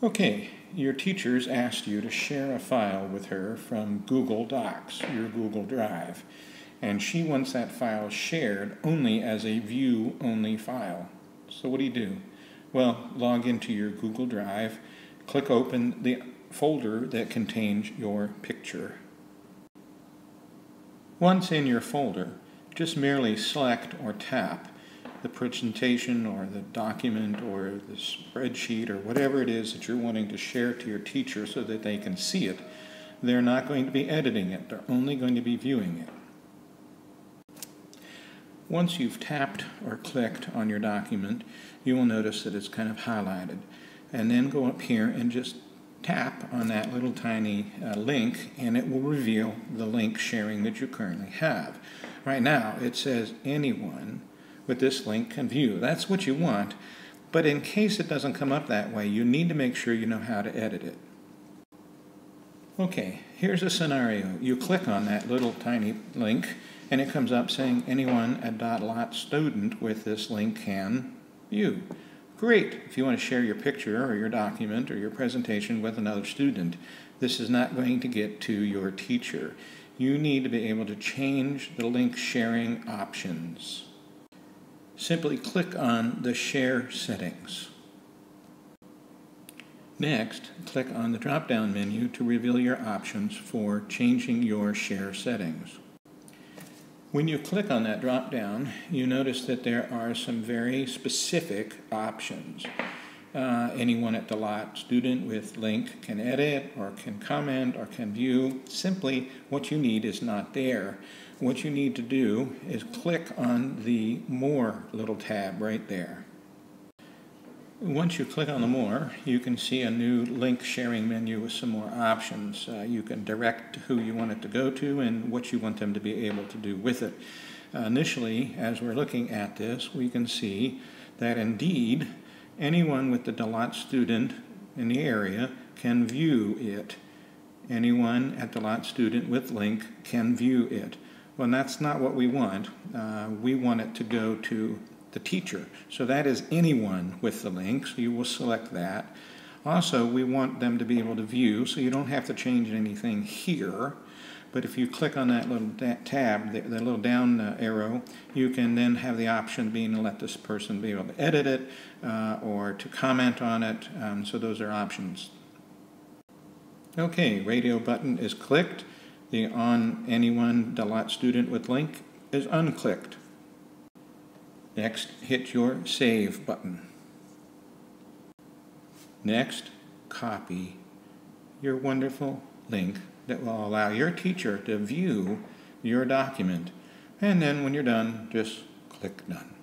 Okay, your teacher's asked you to share a file with her from Google Docs, your Google Drive, and she wants that file shared only as a view-only file. So what do you do? Well, log into your Google Drive, click open the folder that contains your picture. Once in your folder, just merely select or tap the presentation or the document or the spreadsheet or whatever it is that you're wanting to share to your teacher so that they can see it, they're not going to be editing it. They're only going to be viewing it. Once you've tapped or clicked on your document, you will notice that it's kind of highlighted. And then go up here and just tap on that little tiny uh, link and it will reveal the link sharing that you currently have. Right now it says anyone with this link can view. That's what you want, but in case it doesn't come up that way, you need to make sure you know how to edit it. Okay, here's a scenario. You click on that little tiny link, and it comes up saying anyone dot .lot student with this link can view. Great, if you want to share your picture or your document or your presentation with another student, this is not going to get to your teacher. You need to be able to change the link sharing options simply click on the Share settings. Next, click on the drop-down menu to reveal your options for changing your share settings. When you click on that drop-down, you notice that there are some very specific options. Uh, anyone at the lot student with link can edit or can comment or can view. Simply what you need is not there. What you need to do is click on the More little tab right there. Once you click on the More, you can see a new link sharing menu with some more options. Uh, you can direct who you want it to go to and what you want them to be able to do with it. Uh, initially, as we're looking at this, we can see that indeed anyone with the DeLotte student in the area can view it. Anyone at DeLotte student with link can view it. Well, that's not what we want. Uh, we want it to go to the teacher. So that is anyone with the link, so you will select that. Also, we want them to be able to view, so you don't have to change anything here. But if you click on that little tab, the, the little down uh, arrow, you can then have the option being to let this person be able to edit it uh, or to comment on it. Um, so those are options. Okay, radio button is clicked. The on anyone DeLotte student with link is unclicked. Next, hit your Save button. Next, copy your wonderful link that will allow your teacher to view your document. And then when you're done, just click Done.